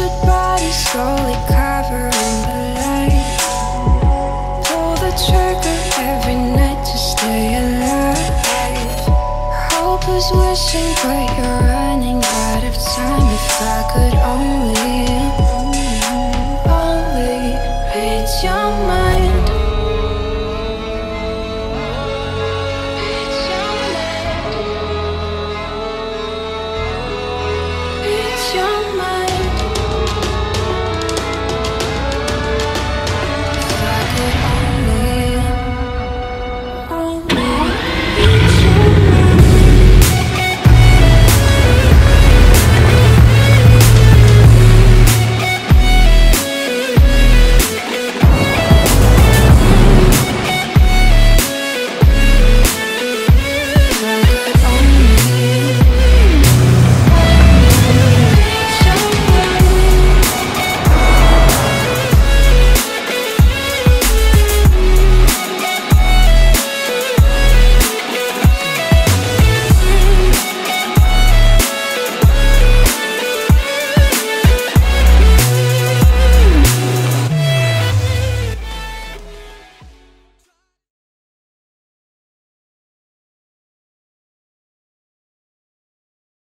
Twisted body slowly covering the light. Pull the trigger every night to stay alive. Hope is wishing but you're running out of time. If I could only, only read your mind. It's your